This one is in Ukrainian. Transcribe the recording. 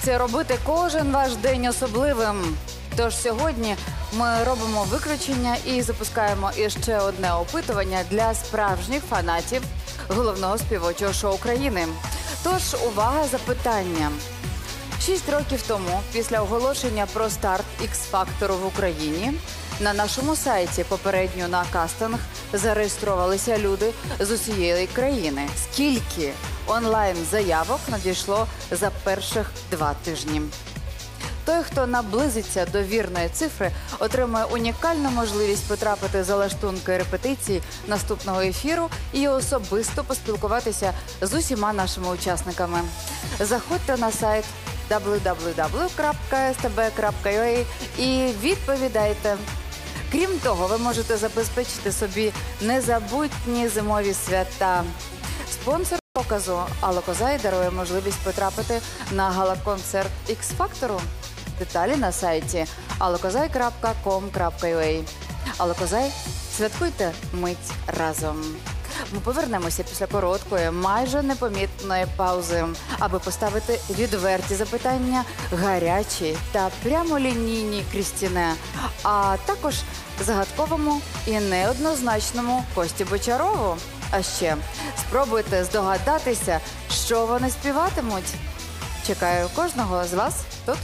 хочеться робити кожен ваш день особливим. Тож сьогодні ми робимо виключення і запускаємо іще одне опитування для справжніх фанатів головного співочого шоу країни. Тож увага запитання. Шість років тому, після оголошення про старт X-фактору в Україні, на нашому сайті попередньо на кастинг зареєструвалися люди з усієї країни. Скільки онлайн заявок надійшло за перших два тижні? Той, хто наблизиться до вірної цифри, отримає унікальну можливість потрапити за лаштунки репетиції наступного ефіру і особисто поспілкуватися з усіма нашими учасниками. Заходьте на сайт www.stb.ua і відповідайте. Крім того, ви можете забезпечити собі незабутні зимові свята. Спонсор показу Алла Козай дарує можливість потрапити на гала-концерт X-Factor. Деталі на сайті allokozai.com.ua Алла Козай, святкуйте мить разом. Ми повернемося після короткої, майже непомітної паузи, аби поставити відверті запитання гарячі та прямолінійні Крістіне, а також загадковому і неоднозначному Кості Бочарову. А ще спробуйте здогадатися, що вони співатимуть. Чекаю кожного з вас тут.